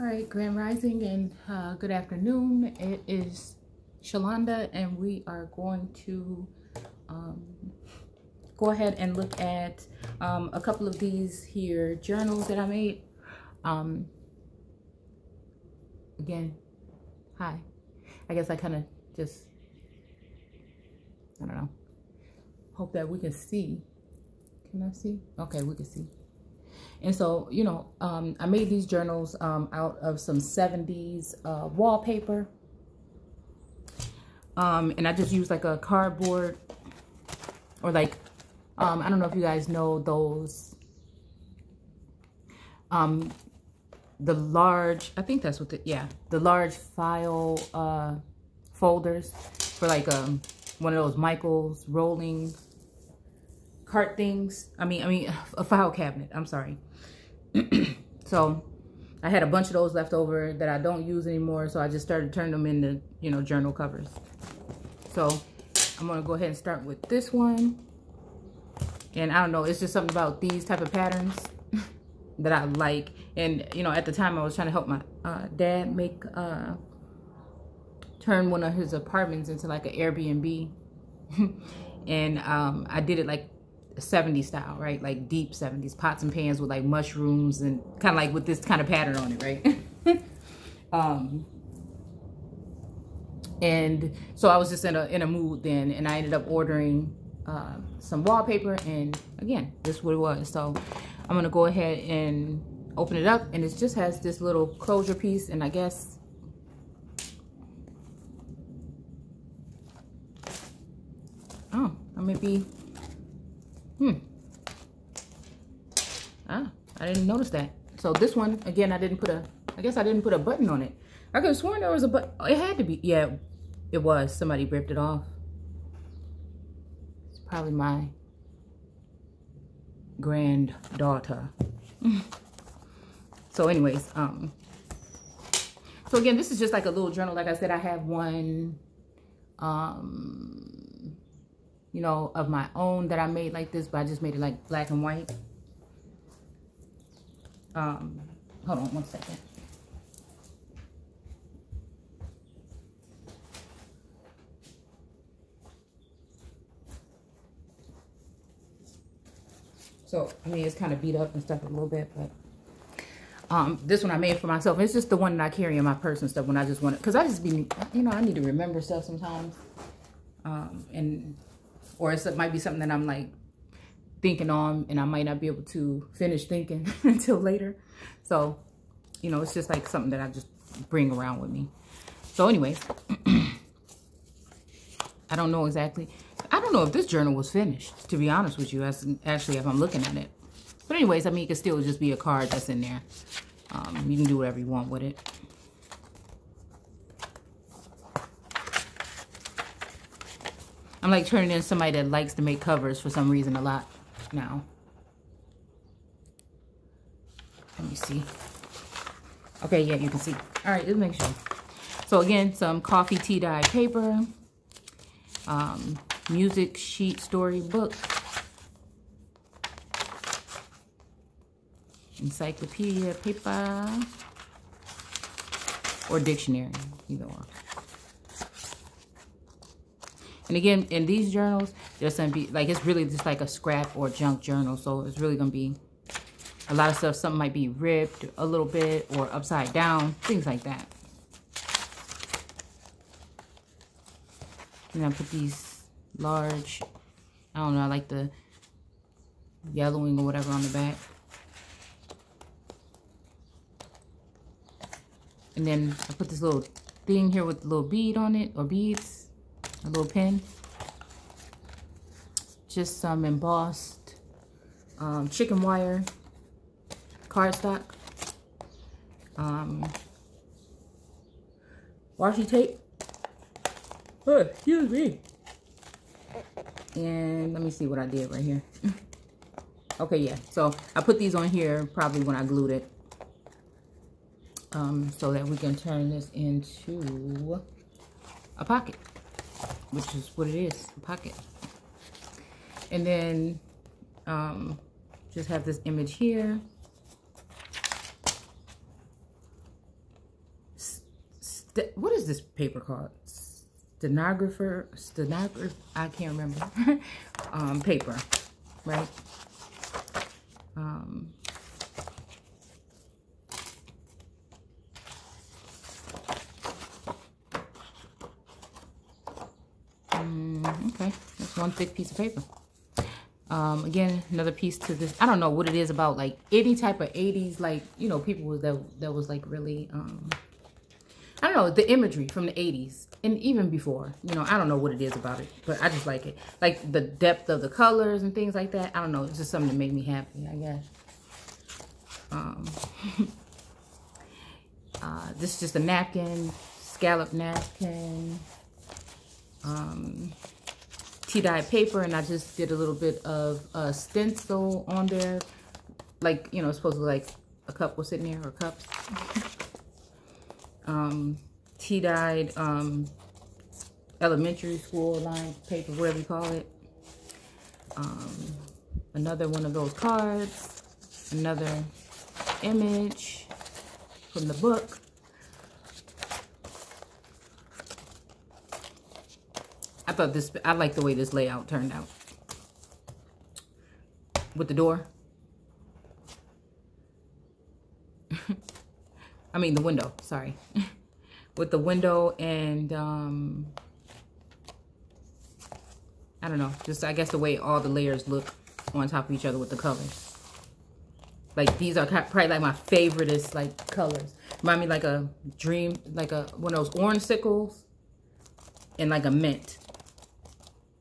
All right, Grand Rising and uh, good afternoon. It is Shalonda and we are going to um, go ahead and look at um, a couple of these here journals that I made. Um, again, hi. I guess I kind of just, I don't know, hope that we can see. Can I see? Okay, we can see. And so, you know, um, I made these journals um, out of some 70s uh, wallpaper. Um, and I just used like a cardboard or like, um, I don't know if you guys know those, um, the large, I think that's what the, yeah, the large file uh, folders for like um, one of those Michaels rolling cart things. I mean, I mean, a file cabinet. I'm sorry. so I had a bunch of those left over that I don't use anymore. So I just started turning them into, you know, journal covers. So I'm going to go ahead and start with this one. And I don't know, it's just something about these type of patterns that I like. And, you know, at the time I was trying to help my uh, dad make, uh, turn one of his apartments into like an Airbnb. and um, I did it like 70s style, right? Like deep 70s, pots and pans with like mushrooms and kind of like with this kind of pattern on it, right? um, and so I was just in a, in a mood then and I ended up ordering uh, some wallpaper and again, this is what it was. So I'm gonna go ahead and open it up and it just has this little closure piece and I guess oh, I may be Hmm. Ah, I didn't notice that. So this one, again, I didn't put a, I guess I didn't put a button on it. I could have sworn there was a button. It had to be. Yeah, it was. Somebody ripped it off. It's probably my granddaughter. so anyways, um, so again, this is just like a little journal. Like I said, I have one, um, you know, of my own that I made like this, but I just made it like black and white. Um, hold on one second. So, I mean, it's kind of beat up and stuff a little bit, but um, this one I made for myself. It's just the one that I carry in my purse and stuff when I just want it. Because I just be, you know, I need to remember stuff sometimes. Um, and or it might be something that I'm like thinking on and I might not be able to finish thinking until later. So, you know, it's just like something that I just bring around with me. So anyways, I don't know exactly. I don't know if this journal was finished, to be honest with you, as actually if I'm looking at it. But anyways, I mean, it could still just be a card that's in there. Um, you can do whatever you want with it. I'm like turning into somebody that likes to make covers for some reason a lot now. Let me see. Okay, yeah, you can see. All right, let's make sure. So again, some coffee tea dye paper, um, music sheet story book, encyclopedia paper, or dictionary, either one. And again, in these journals, there's going to be, like, it's really just like a scrap or junk journal. So it's really going to be a lot of stuff. Something might be ripped a little bit or upside down, things like that. And I put these large, I don't know, I like the yellowing or whatever on the back. And then I put this little thing here with a little bead on it, or beads a little pin. Just some embossed um, chicken wire cardstock. Um, washi tape. Oh, excuse me. And let me see what I did right here. okay, yeah. So I put these on here probably when I glued it. Um, so that we can turn this into a pocket which is what it is, pocket. And then um, just have this image here. st what is this paper called? Stenographer, stenographer, I can't remember. um, paper, right? Um, okay, that's one thick piece of paper. Um, again, another piece to this. I don't know what it is about like any type of 80s, like, you know, people that, that was like really, um, I don't know, the imagery from the 80s and even before, you know, I don't know what it is about it, but I just like it. Like the depth of the colors and things like that. I don't know. It's just something that made me happy, I guess. Um, uh, this is just a napkin, scallop napkin. Um, tea-dyed paper and I just did a little bit of a stencil on there. Like, you know, it's supposed to like a cup was sitting there or cups. um, tea-dyed um, elementary school line paper, whatever you call it. Um, another one of those cards. Another image from the book. I thought this, I like the way this layout turned out. With the door. I mean the window, sorry. With the window and, um, I don't know, just I guess the way all the layers look on top of each other with the colors. Like these are probably like my favoriteest like colors. Remind me like a dream, like a one of those orange sickles and like a mint.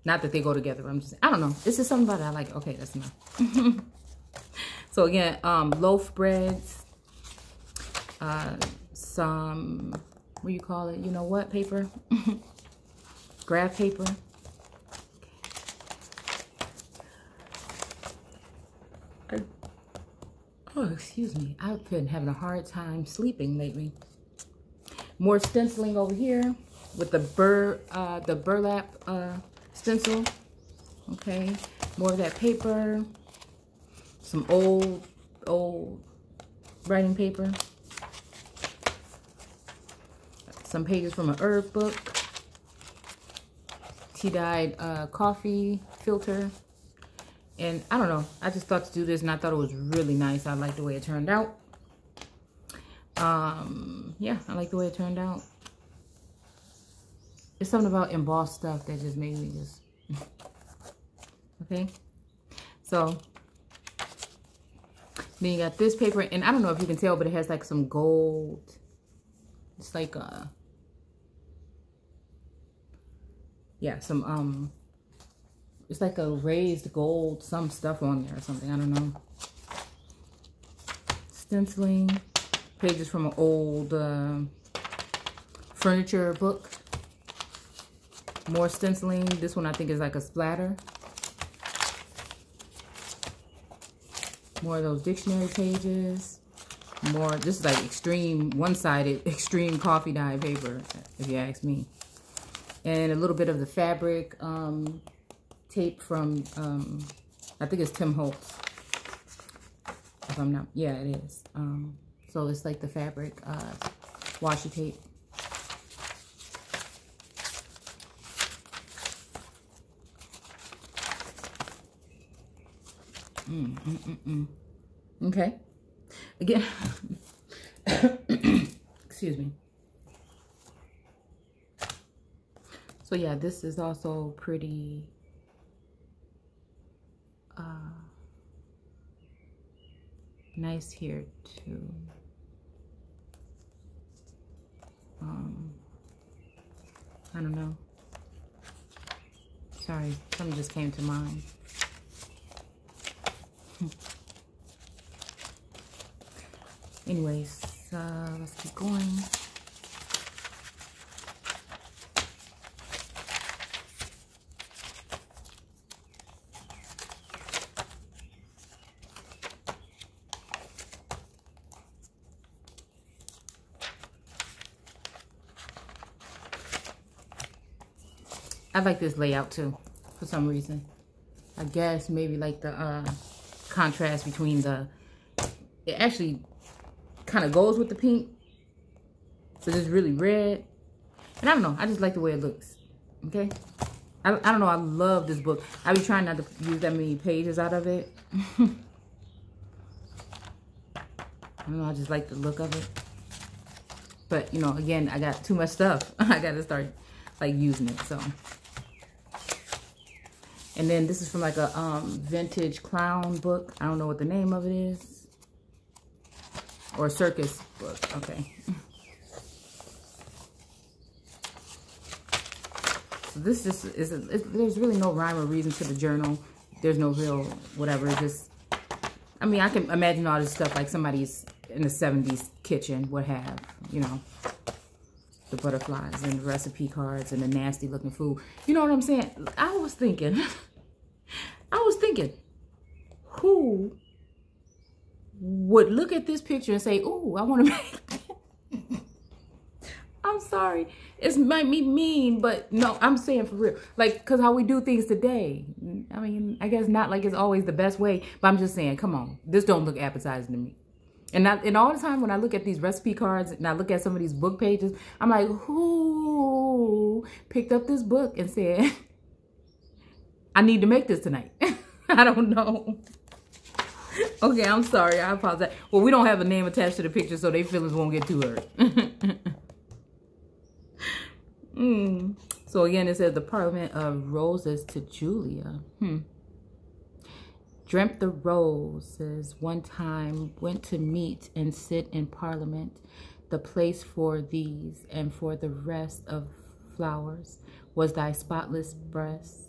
Not that they go together. I'm just, I don't know. This is something about it I like. Okay, that's enough. so again, um, loaf breads, uh, some, what do you call it? You know what paper? Graph paper. oh, excuse me. I've been having a hard time sleeping lately. More stenciling over here with the bur uh, the burlap uh, stencil. Okay, more of that paper. Some old, old writing paper. Some pages from an herb book. Tea-dyed uh, coffee filter. And I don't know, I just thought to do this and I thought it was really nice. I like the way it turned out. Um, yeah, I like the way it turned out. It's something about embossed stuff that just made me just, okay? So, then you got this paper, and I don't know if you can tell, but it has like some gold. It's like a, yeah, some, um, it's like a raised gold, some stuff on there or something. I don't know. Stenciling, pages from an old uh, furniture book. More stenciling. This one I think is like a splatter. More of those dictionary pages. More, this is like extreme, one-sided, extreme coffee dye paper, if you ask me. And a little bit of the fabric um, tape from, um, I think it's Tim Holtz. If I'm not, yeah, it is. Um, so it's like the fabric uh, washi tape. Mm, mm, mm. Okay. Again, excuse me. So yeah, this is also pretty uh, nice here too. Um, I don't know. Sorry, something just came to mind. Anyways, uh, let's keep going. I like this layout too, for some reason. I guess maybe like the uh, contrast between the, it actually kind of goes with the pink. So it's really red. And I don't know. I just like the way it looks. Okay. I, I don't know. I love this book. I be trying not to use that many pages out of it. I don't know. I just like the look of it. But, you know, again, I got too much stuff. I got to start, like, using it. So. And then this is from, like, a um, vintage clown book. I don't know what the name of it is. Or a circus book. Okay. So this just is, a, there's really no rhyme or reason to the journal. There's no real whatever. It's just, I mean, I can imagine all this stuff like somebody's in the 70s kitchen would have, you know, the butterflies and the recipe cards and the nasty looking food. You know what I'm saying? I was thinking, I was thinking, who would look at this picture and say, oh, I want to make I'm sorry. It might be mean, but no, I'm saying for real. Like, because how we do things today. I mean, I guess not like it's always the best way, but I'm just saying, come on. This don't look appetizing to me. And, I, and all the time when I look at these recipe cards and I look at some of these book pages, I'm like, who picked up this book and said, I need to make this tonight? I don't know. okay, I'm sorry. I apologize. Well, we don't have a name attached to the picture, so their feelings won't get too hurt. Mm. So again, it says the Parliament of Roses to Julia. Hmm. Dreamt the roses one time went to meet and sit in Parliament. The place for these and for the rest of flowers was thy spotless breast.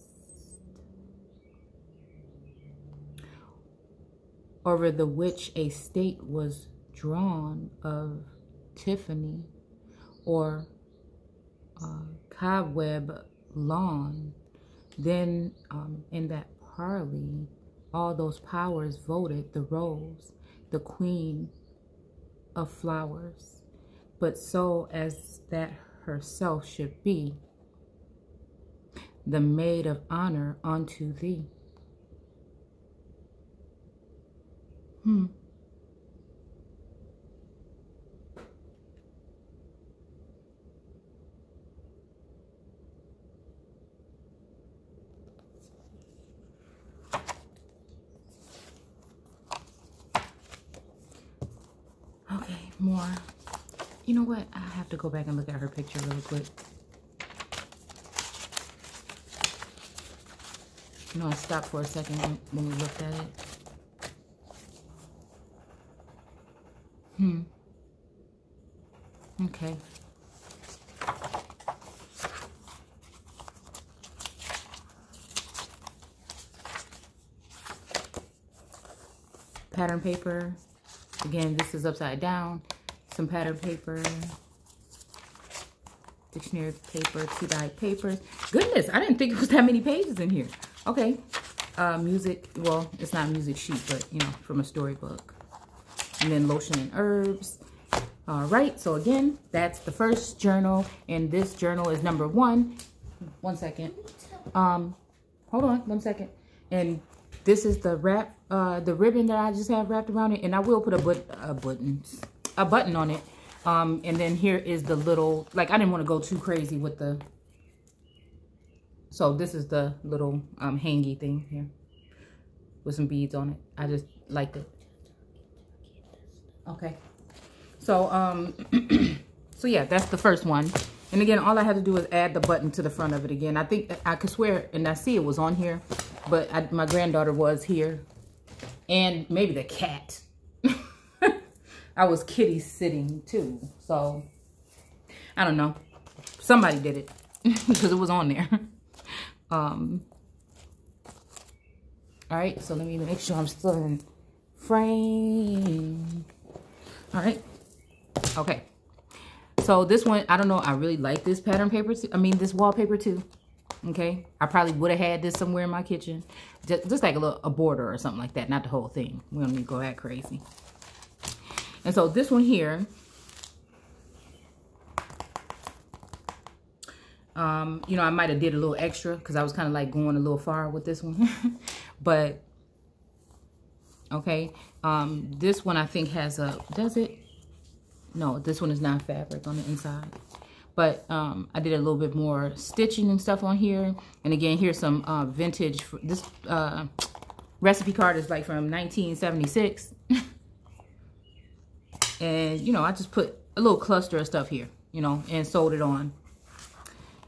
Over the which a state was drawn of Tiffany or uh, cobweb lawn. Then um, in that parley, all those powers voted the rose, the queen of flowers, but so as that herself should be, the maid of honor unto thee. Hmm. More. You know what? I have to go back and look at her picture really quick. Know, I stopped for a second when we looked at it. Hmm. Okay. Pattern paper. Again, this is upside down some pattern paper, dictionary paper, two dyed papers. Goodness, I didn't think it was that many pages in here. Okay, uh, music, well, it's not a music sheet, but, you know, from a storybook. And then lotion and herbs. All right, so again, that's the first journal, and this journal is number one. One second. Um, hold on, one second. And this is the wrap, uh, the ribbon that I just have wrapped around it, and I will put a, but, a buttons a button on it. Um, and then here is the little, like I didn't want to go too crazy with the, so this is the little um, hangy thing here with some beads on it. I just liked it. Okay. So, um, so yeah, that's the first one. And again, all I had to do was add the button to the front of it again. I think I could swear, and I see it was on here, but I, my granddaughter was here. And maybe the cat. I was kitty sitting too. So, I don't know. Somebody did it because it was on there. um, all right, so let me make sure I'm still in frame. All right. Okay. So this one, I don't know. I really like this pattern paper. Too. I mean, this wallpaper too. Okay. I probably would have had this somewhere in my kitchen. Just, just like a little a border or something like that. Not the whole thing. We don't need to go that crazy. And so this one here, um, you know, I might have did a little extra because I was kind of like going a little far with this one. but, okay, um, this one I think has a, does it? No, this one is not fabric on the inside. But um, I did a little bit more stitching and stuff on here. And again, here's some uh, vintage. This uh, recipe card is like from 1976. and, you know, I just put a little cluster of stuff here, you know, and it on.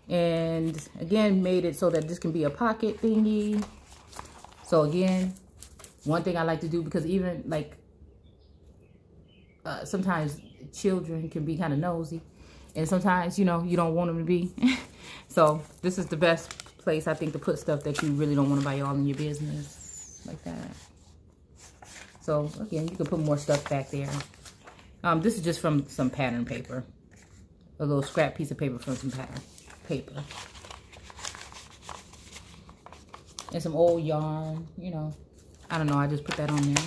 And again, made it so that this can be a pocket thingy. So again, one thing I like to do because even like uh, sometimes children can be kind of nosy and sometimes you know you don't want them to be so this is the best place I think to put stuff that you really don't want to buy all in your business like that so again you can put more stuff back there um, this is just from some pattern paper a little scrap piece of paper from some pattern paper and some old yarn you know I don't know I just put that on there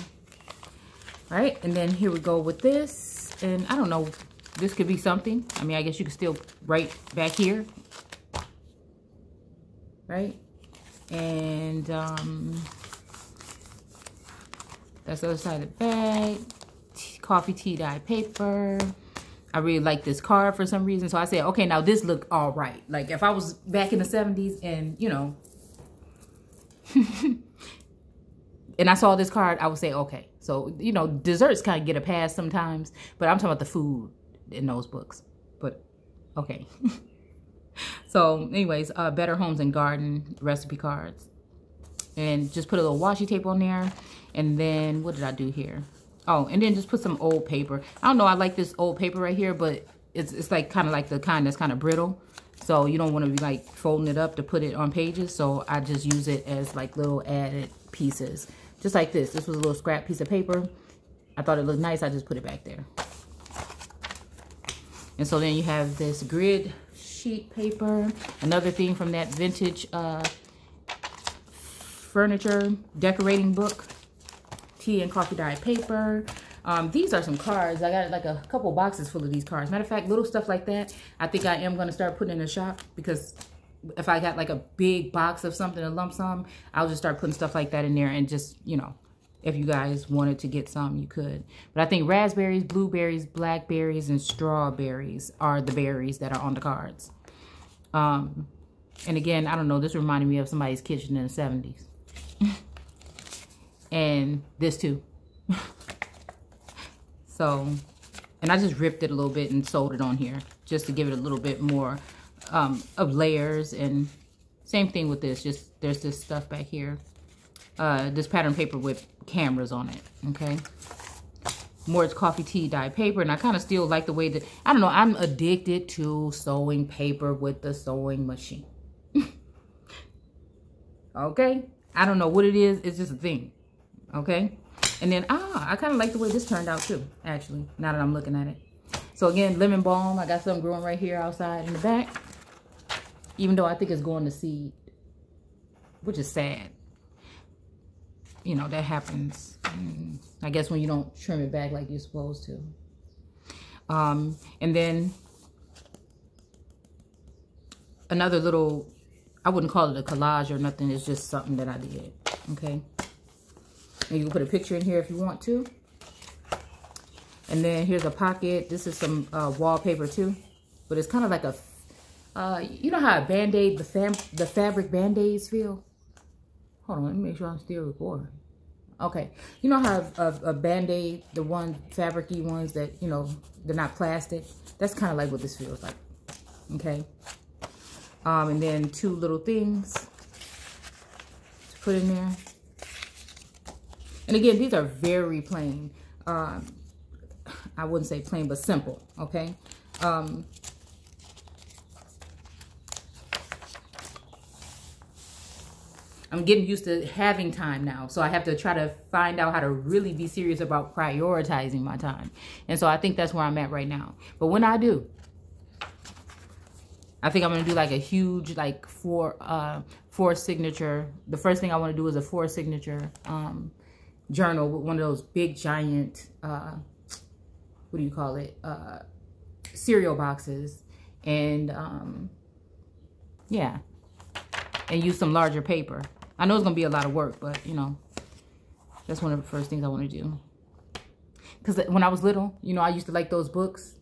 all right and then here we go with this and I don't know this could be something. I mean, I guess you could still write back here. Right? And um, that's the other side of the bag. Coffee tea dye paper. I really like this card for some reason. So I said, okay, now this look all right. Like if I was back in the 70s and, you know, and I saw this card, I would say, okay. So, you know, desserts kind of get a pass sometimes, but I'm talking about the food in those books. But okay. so anyways, uh, Better Homes and Garden recipe cards. And just put a little washi tape on there. And then what did I do here? Oh, and then just put some old paper. I don't know, I like this old paper right here, but it's, it's like kind of like the kind that's kind of brittle. So you don't want to be like folding it up to put it on pages. So I just use it as like little added pieces. Just like this. This was a little scrap piece of paper. I thought it looked nice. I just put it back there. And so then you have this grid sheet paper. Another thing from that vintage uh, furniture decorating book. Tea and coffee dye paper. Um, these are some cards. I got like a couple boxes full of these cards. Matter of fact, little stuff like that, I think I am going to start putting in the shop because if I got like a big box of something, a lump sum, I'll just start putting stuff like that in there and just, you know, if you guys wanted to get some, you could. But I think raspberries, blueberries, blackberries, and strawberries are the berries that are on the cards. Um, and again, I don't know, this reminded me of somebody's kitchen in the 70s. and this too. so, and I just ripped it a little bit and sewed it on here just to give it a little bit more um, of layers. And same thing with this, just there's this stuff back here uh, this pattern paper with cameras on it, okay? Moore's Coffee Tea Dye paper, and I kind of still like the way that, I don't know, I'm addicted to sewing paper with the sewing machine. okay? I don't know what it is, it's just a thing, okay? And then, ah, I kind of like the way this turned out too, actually, now that I'm looking at it. So again, lemon balm, I got some growing right here outside in the back. Even though I think it's going to seed, which is sad you know, that happens, mm, I guess, when you don't trim it back like you're supposed to. Um, and then another little, I wouldn't call it a collage or nothing. It's just something that I did, okay? And you can put a picture in here if you want to. And then here's a pocket. This is some uh, wallpaper too. But it's kind of like a, uh, you know how a Band-Aid, the, fam the fabric Band-Aids feel? Hold on, let me make sure I'm still recording. Okay. You know how a, a Band-Aid, the one fabricy ones that, you know, they're not plastic? That's kind of like what this feels like. Okay. Um, and then two little things to put in there. And again, these are very plain. Um, I wouldn't say plain, but simple. Okay. Um, I'm getting used to having time now. So I have to try to find out how to really be serious about prioritizing my time. And so I think that's where I'm at right now. But when I do, I think I'm going to do like a huge, like four, uh, four signature. The first thing I want to do is a four signature, um, journal with one of those big giant, uh, what do you call it? Uh, cereal boxes. And, um, yeah, and use some larger paper. I know it's going to be a lot of work, but, you know, that's one of the first things I want to do. because when I was little, you know, I used to like those books.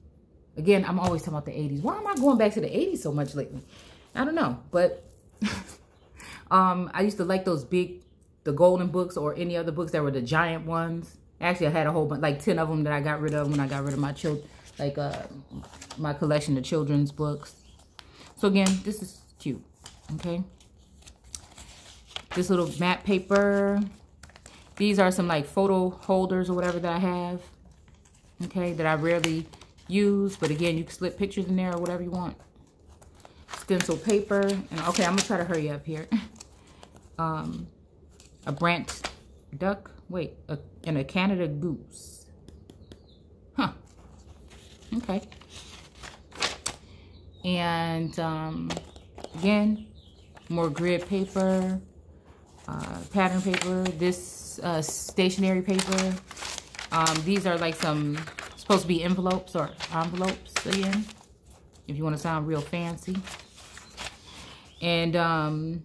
Again, I'm always talking about the 80s. Why am I going back to the 80s so much lately? I don't know, but um, I used to like those big, the golden books or any other books that were the giant ones. Actually, I had a whole bunch, like 10 of them that I got rid of when I got rid of my children, like uh, my collection of children's books. So again, this is cute, okay? This little matte paper. These are some like photo holders or whatever that I have, okay, that I rarely use. But again, you can slip pictures in there or whatever you want. Stencil paper. And okay, I'm going to try to hurry up here. um, a Brant duck. Wait, a, and a Canada goose. Huh. Okay. And um, again, more grid paper, uh, pattern paper. This uh, stationery paper. Um, these are like some supposed to be envelopes or envelopes again, if you want to sound real fancy. And um,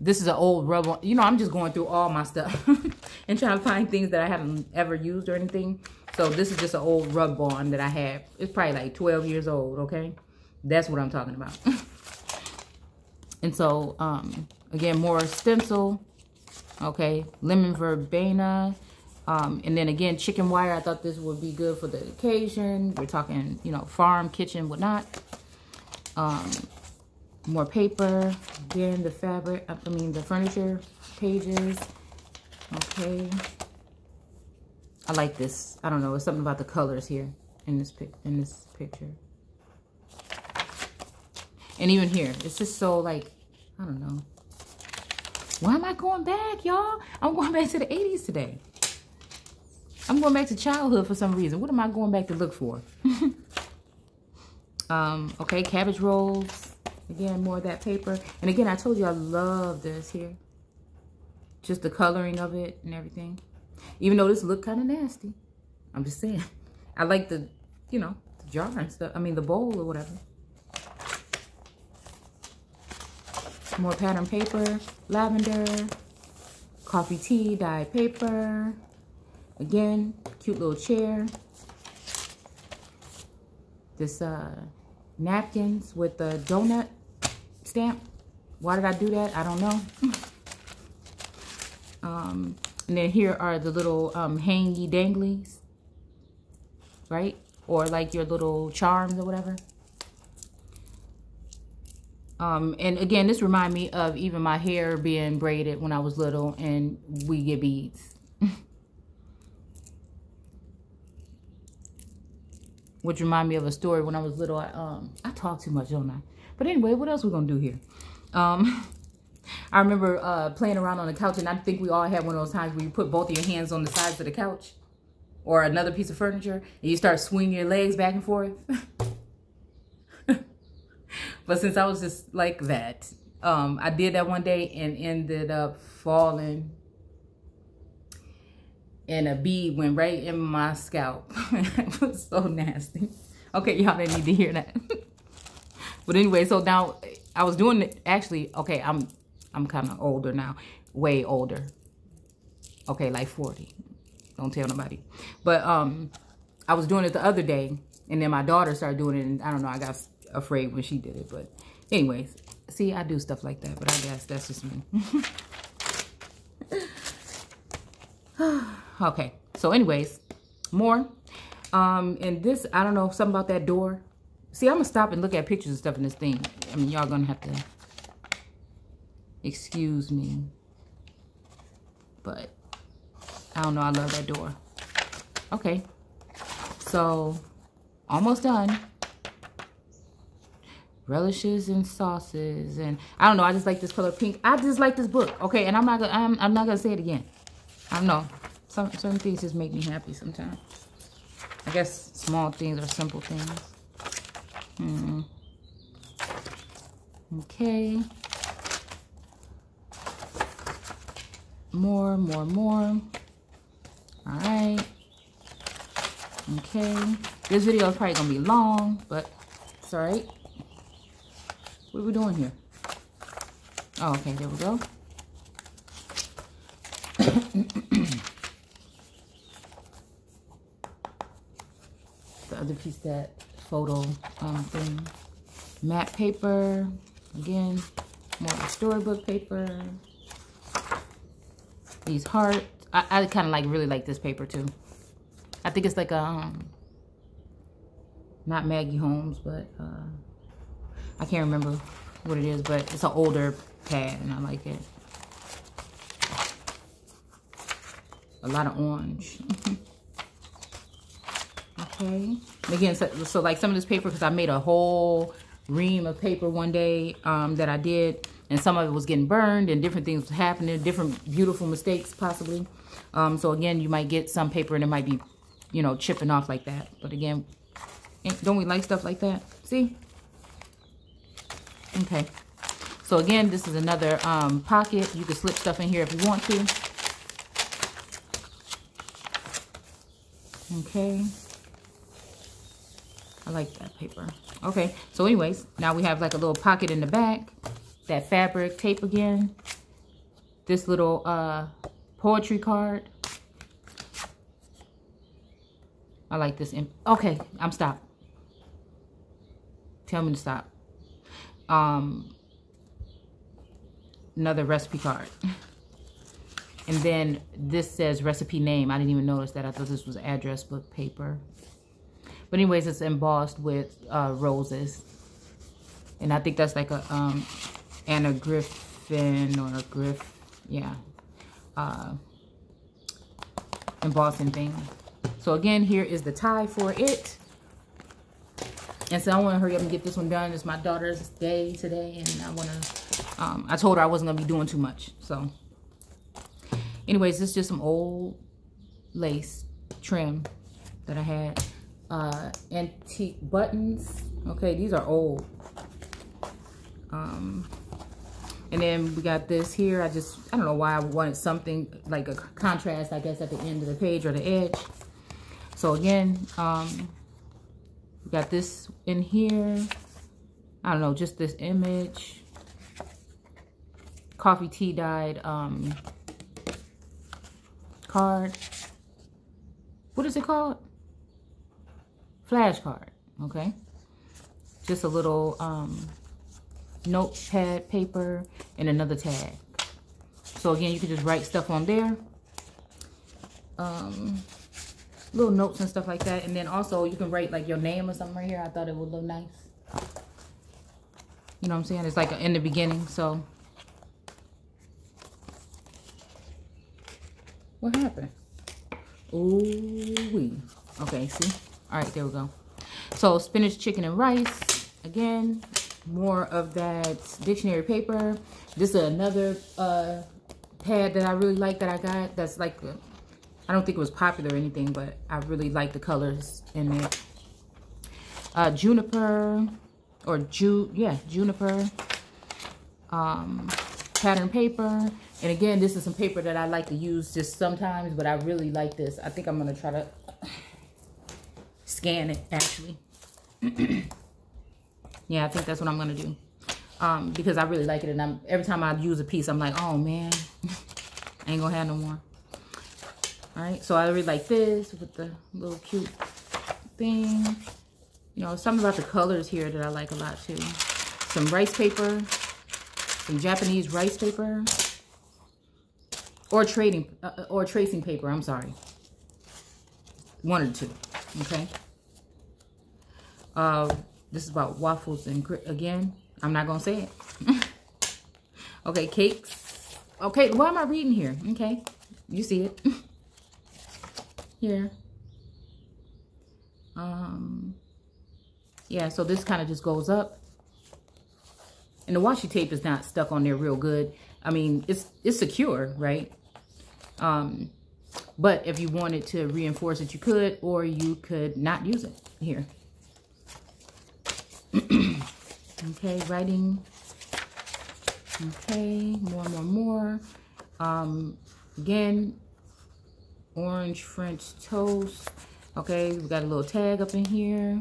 this is an old rubber. You know, I'm just going through all my stuff and trying to find things that I haven't ever used or anything. So this is just an old rub bond that I have. It's probably like 12 years old, okay? That's what I'm talking about. and so, um, again, more stencil, okay? Lemon verbena, um, and then again, chicken wire. I thought this would be good for the occasion. We're talking, you know, farm, kitchen, whatnot. Um, more paper. Again, the fabric, I mean, the furniture pages. Okay. I like this. I don't know. It's something about the colors here in this pic in this picture. And even here, it's just so like, I don't know. Why am I going back, y'all? I'm going back to the 80s today. I'm going back to childhood for some reason. What am I going back to look for? um, okay, cabbage rolls. Again, more of that paper. And again, I told you I love this here. Just the coloring of it and everything. Even though this look kind of nasty. I'm just saying. I like the, you know, the jar and stuff. I mean, the bowl or whatever. More pattern paper. Lavender. Coffee tea dyed paper. Again, cute little chair. This uh, napkins with the donut stamp. Why did I do that? I don't know. um, and then here are the little um, hangy danglies, right? Or like your little charms or whatever. Um, and again, this remind me of even my hair being braided when I was little and we get beads. which remind me of a story when I was little. I, um, I talk too much, don't I? But anyway, what else we gonna do here? Um, I remember uh, playing around on the couch, and I think we all had one of those times where you put both of your hands on the sides of the couch or another piece of furniture, and you start swinging your legs back and forth. but since I was just like that, um, I did that one day and ended up falling and a bead went right in my scalp. it was so nasty. Okay, y'all didn't need to hear that. But anyway, so now I was doing it. Actually, okay, I'm I'm kind of older now, way older. Okay, like 40. Don't tell nobody. But um, I was doing it the other day, and then my daughter started doing it, and I don't know, I got afraid when she did it. But anyways, see, I do stuff like that, but I guess that's just me. Okay, so anyways, more. Um, and this, I don't know, something about that door. See, I'm going to stop and look at pictures and stuff in this thing. I mean, y'all going to have to excuse me. But I don't know, I love that door. Okay, so almost done. Relishes and sauces and I don't know. I just like this color pink. I just like this book. Okay, and I'm not gonna I'm, I'm not gonna say it again. I don't know. Some certain things just make me happy sometimes. I guess small things or simple things. Hmm. Okay. More, more, more. All right. Okay. This video is probably going to be long, but it's all right. What are we doing here? Oh, okay. There we go. the other piece that photo um, thing. Matte paper. Again, more storybook paper. These hearts. I, I kind of like really like this paper too. I think it's like a, um, not Maggie Holmes, but uh, I can't remember what it is, but it's an older pad and I like it. A lot of orange. okay. again, so, so, like some of this paper, because I made a whole ream of paper one day um, that I did, and some of it was getting burned and different things happening, different beautiful mistakes possibly. Um, so again, you might get some paper and it might be, you know, chipping off like that. But again, don't we like stuff like that? See? Okay. So again, this is another um, pocket. You can slip stuff in here if you want to. Okay. Like that paper. Okay, so anyways, now we have like a little pocket in the back. That fabric tape again. This little uh, poetry card. I like this. Okay, I'm stopped. Tell me to stop. Um, another recipe card. And then this says recipe name. I didn't even notice that. I thought this was address book paper. But anyways, it's embossed with uh, roses. And I think that's like a um, Anna Griffin or a Griff, yeah, uh, embossing thing. So again, here is the tie for it. And so I want to hurry up and get this one done. It's my daughter's day today, and I want to, um, I told her I wasn't going to be doing too much. So anyways, this is just some old lace trim that I had. Uh, antique buttons. Okay, these are old. Um, and then we got this here. I just, I don't know why I wanted something like a contrast, I guess, at the end of the page or the edge. So again, um, we got this in here. I don't know, just this image. Coffee tea dyed um, card. What is it called? Flashcard, okay? Just a little um, notepad paper and another tag. So again, you can just write stuff on there. Um, little notes and stuff like that. And then also you can write like your name or something right here. I thought it would look nice. You know what I'm saying? It's like in the beginning, so. What happened? Ooh wee. Okay, see? All right, there we go. So spinach, chicken, and rice. Again, more of that dictionary paper. This is another uh, pad that I really like that I got. That's like I don't think it was popular or anything, but I really like the colors in it. Uh, juniper, or ju yeah, juniper. Um, pattern paper. And again, this is some paper that I like to use just sometimes, but I really like this. I think I'm going to try to scan it, actually. yeah, I think that's what I'm going to do. Um, because I really like it. And I'm, every time I use a piece, I'm like, oh, man, I ain't going to have no more. All right, so I really like this with the little cute thing. You know, something about the colors here that I like a lot too. Some rice paper, some Japanese rice paper, or trading uh, uh or tracing paper. I'm sorry, one or two. Okay. Uh, this is about waffles and again. I'm not gonna say it. okay, cakes. Okay, why am I reading here? Okay, you see it. here. Um, yeah, so this kind of just goes up. And the washi tape is not stuck on there real good. I mean, it's it's secure, right? Um, but if you wanted to reinforce it, you could, or you could not use it here. okay, writing. Okay, more, more, more. Um, again, orange French toast. Okay, we got a little tag up in here.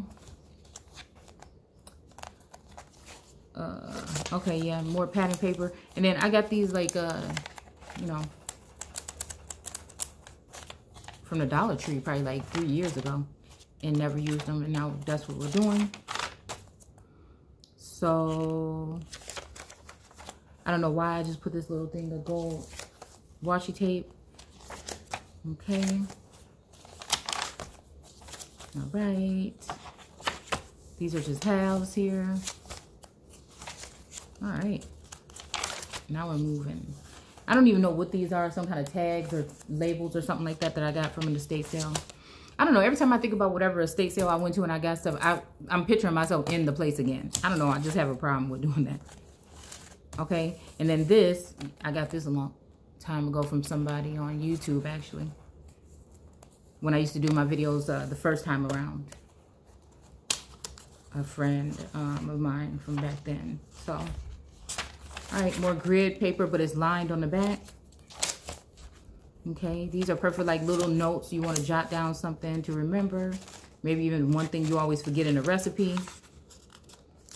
Uh, okay, yeah, more pattern paper. And then I got these like, uh, you know, from the Dollar Tree probably like three years ago. and never used them. And now that's what we're doing. So, I don't know why I just put this little thing of gold washi tape. Okay. All right. These are just halves here. All right. Now we're moving. I don't even know what these are. Some kind of tags or labels or something like that that I got from an estate sale. I don't know. Every time I think about whatever estate sale I went to and I got stuff, I, I'm picturing myself in the place again. I don't know. I just have a problem with doing that. Okay. And then this, I got this a long time ago from somebody on YouTube, actually. When I used to do my videos uh, the first time around. A friend um, of mine from back then. So, all right, more grid paper, but it's lined on the back. Okay, these are perfect like little notes. You want to jot down something to remember. Maybe even one thing you always forget in a recipe.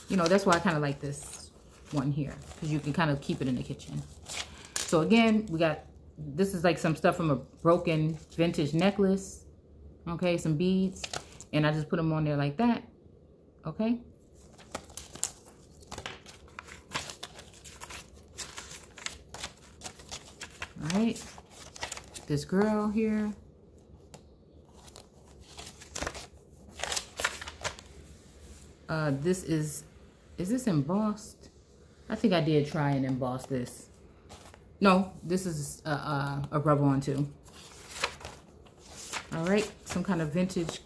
You know, that's why I kind of like this one here. Because you can kind of keep it in the kitchen. So again, we got, this is like some stuff from a broken vintage necklace. Okay, some beads. And I just put them on there like that. Okay. All right. This girl here. Uh, this is, is this embossed? I think I did try and emboss this. No, this is a, a, a rub-on too. All right, some kind of vintage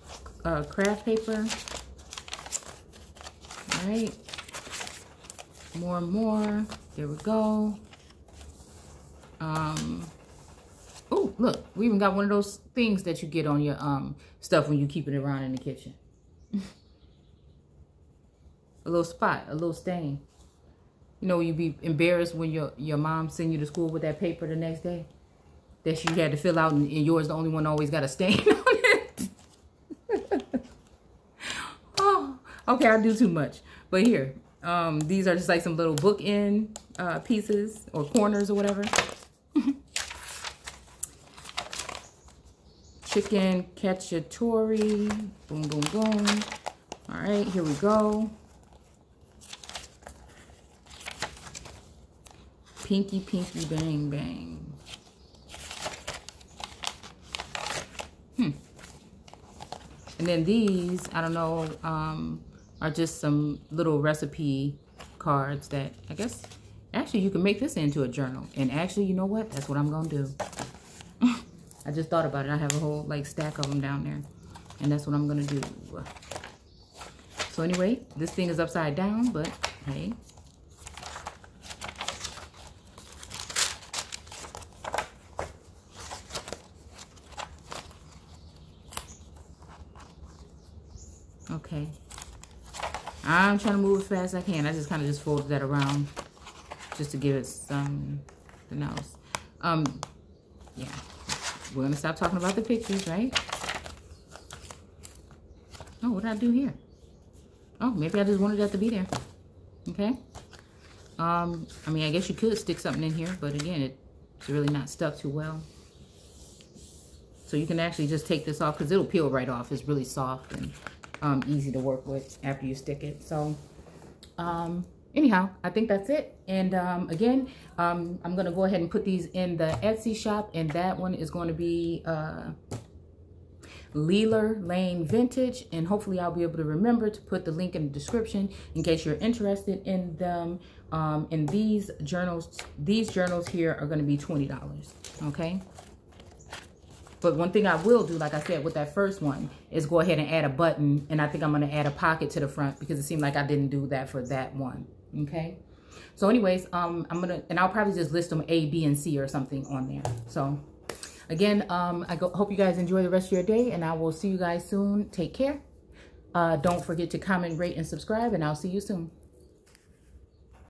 uh, craft paper. All right, more and more. There we go. Um, look, we even got one of those things that you get on your um stuff when you keep it around in the kitchen. a little spot, a little stain. You know, you'd be embarrassed when your, your mom send you to school with that paper the next day that she had to fill out and, and yours the only one always got a stain on it. oh, okay, I do too much. But here, um, these are just like some little bookend uh, pieces or corners or whatever. Chicken cacciatore. Boom, boom, boom. All right, here we go. Pinky, pinky, bang, bang. Hmm. And then these, I don't know, um, are just some little recipe cards that I guess, actually you can make this into a journal. And actually, you know what? That's what I'm going to do. I just thought about it. I have a whole like stack of them down there. And that's what I'm going to do. So anyway, this thing is upside down, but hey, Okay. I'm trying to move as fast as I can. I just kind of just folded that around just to give it something else. Um, yeah. We're going to stop talking about the pictures, right? Oh, what did I do here? Oh, maybe I just wanted that to be there. Okay. Um, I mean, I guess you could stick something in here, but again, it's really not stuck too well. So you can actually just take this off because it'll peel right off. It's really soft and um, easy to work with after you stick it. So um, anyhow, I think that's it. And um, again, um, I'm going to go ahead and put these in the Etsy shop. And that one is going to be uh, Leeler Lane Vintage. And hopefully I'll be able to remember to put the link in the description in case you're interested in them. Um, and these journals, these journals here are going to be $20. Okay. But one thing I will do, like I said, with that first one, is go ahead and add a button. And I think I'm going to add a pocket to the front because it seemed like I didn't do that for that one. Okay. So anyways, um, I'm going to, and I'll probably just list them A, B, and C or something on there. So again, um, I go, hope you guys enjoy the rest of your day and I will see you guys soon. Take care. Uh, don't forget to comment, rate, and subscribe and I'll see you soon.